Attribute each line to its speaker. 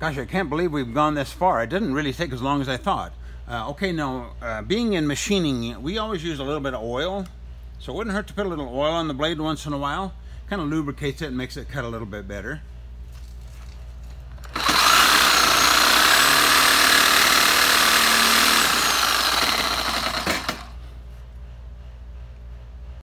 Speaker 1: Gosh, I can't believe we've gone this far. It didn't really take as long as I thought. Uh, okay, now, uh, being in machining, we always use a little bit of oil. So it wouldn't hurt to put a little oil on the blade once in a while. Kind of lubricates it and makes it cut a little bit better.